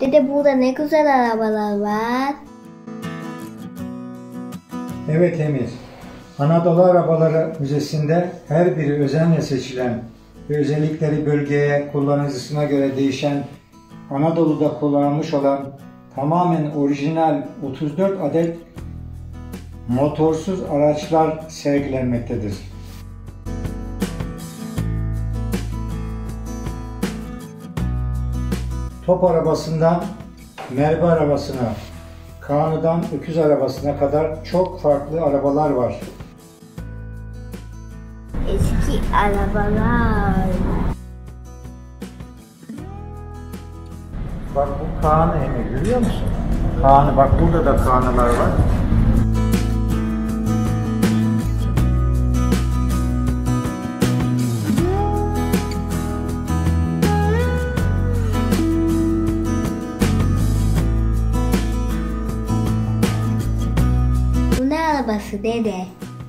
Dede burada ne güzel arabalar var. Evet Emir. Anadolu Arabaları Müzesi'nde her biri özenle seçilen ve özellikleri bölgeye, kullanıcısına göre değişen Anadolu'da kullanılmış olan tamamen orijinal 34 adet motorsuz araçlar sergilenmektedir. Top arabasından merve arabasına, Kanı'dan öküz arabasına kadar çok farklı arabalar var. Eski arabalar. Bak bu Kaan'ı Emir görüyor musun? Kaan'ı bak burada da Kaan'ılar var. Arabası dede?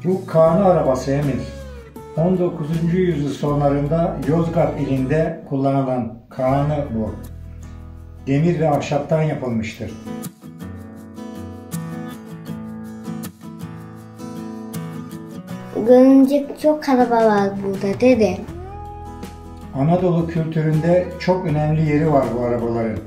Bu Kaan'ı arabası Emir. 19. yüzyıl sonlarında Yozgat ilinde kullanılan Kaan'ı bu. Demir ve ahşaptan yapılmıştır. Görünecek çok araba var burada dede. Anadolu kültüründe çok önemli yeri var bu arabaların.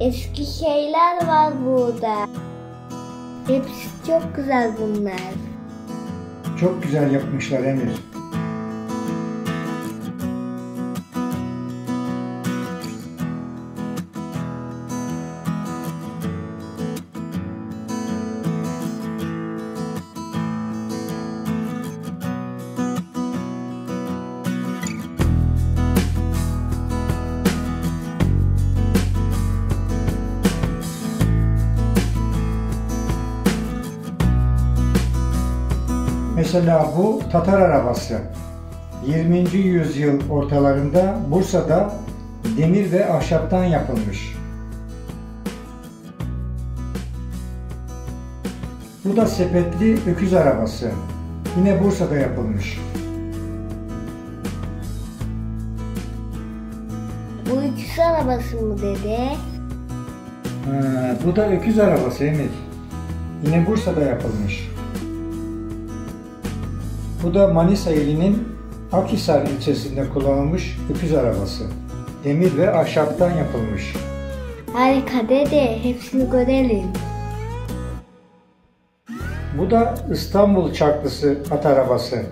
Eski şeyler var burada. Hepsi çok güzel bunlar. Çok güzel yapmışlar Emir. Mesela bu Tatar arabası. 20. yüzyıl ortalarında Bursa'da demir ve ahşaptan yapılmış. Bu da sepetli öküz arabası. Yine Bursa'da yapılmış. Bu ikisi arabası mı dede? Ha, bu da öküz arabası Emir. Yine Bursa'da yapılmış. Bu da Manisa ilinin Akhisar ilçesinde kullanılmış öküz arabası. Demir ve ahşaptan yapılmış. Harika dede. Hepsini görelim. Bu da İstanbul çarklısı at arabası.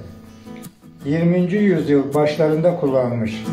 20. yüzyıl başlarında kullanılmış.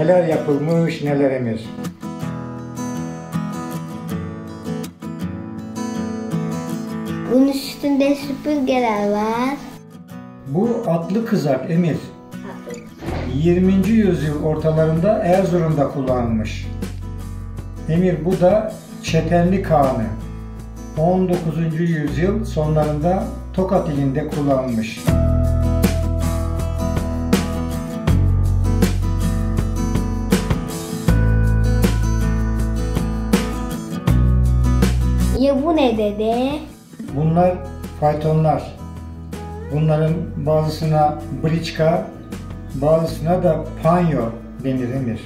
Neler yapılmış neler emir. Bunun üstünde süpürgeler var. Bu atlı kızak emir. 20. yüzyıl ortalarında Erzurum'da kullanılmış. Emir bu da Çetenli Kağanı. 19. yüzyıl sonlarında Tokat ilinde kullanılmış. Ya bu ne dede? Bunlar faytonlar. Bunların bazısına briçka, bazısına da panyo denir Emir.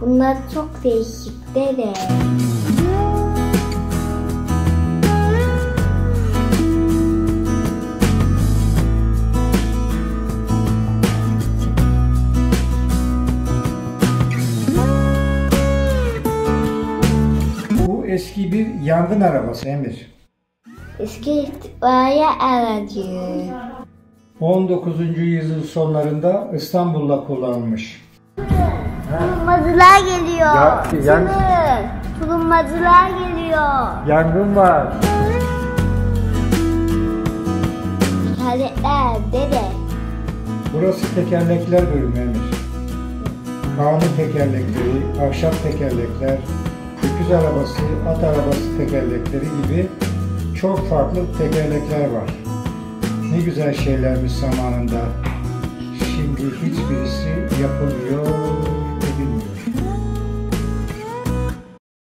Bunlar çok değişik dede. Eski bir yangın arabası Emir. Eski itfaiye aracı. 19. yüzyıl sonlarında İstanbul'da kullanılmış. Tulumacılar geliyor. Ya- yan-. Tulumacılar geliyor. Yangın var. Tekerlekler dede. Burası tekerlekler bölümü Emir. Kanun tekerlekleri, ahşap tekerlekler, öküz arabası, at arabası tekerlekleri gibi çok farklı tekerlekler var. Ne güzel şeylermiş zamanında. Şimdi hiçbirisi yapılmıyor.